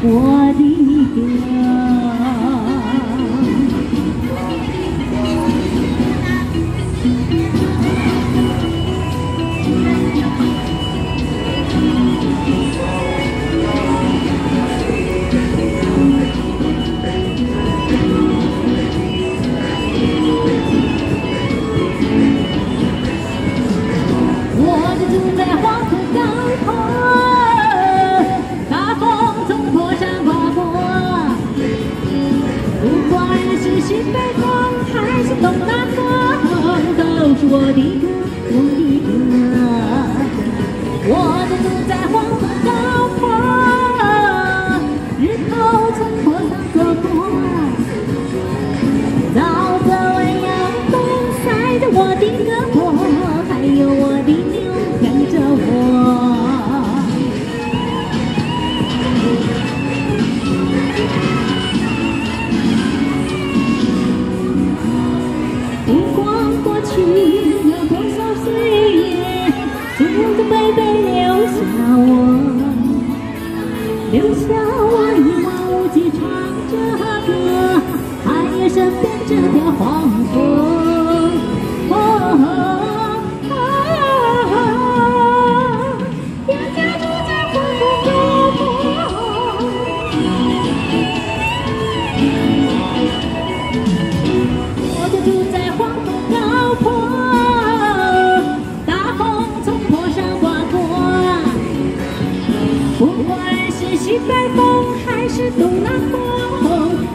我的歌。我独自在黄留下我一望无际，唱着歌，海也身边这条黄河。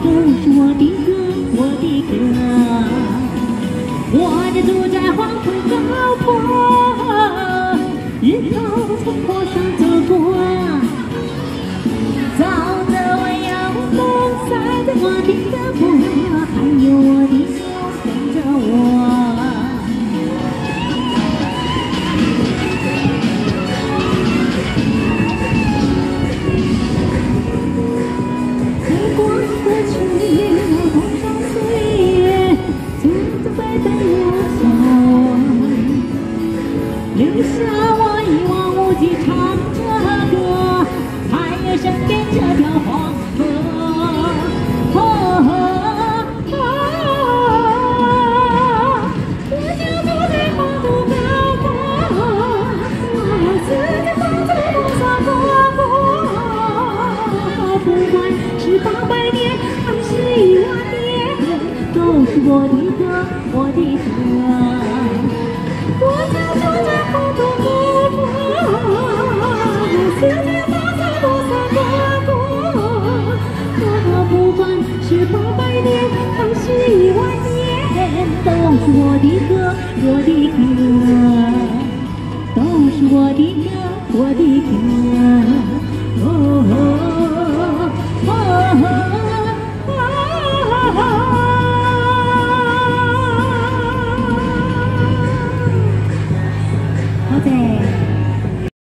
都是我的歌，我的歌，我的住在黄土。跟这条黄河。我的歌我的歌都是我的歌我的歌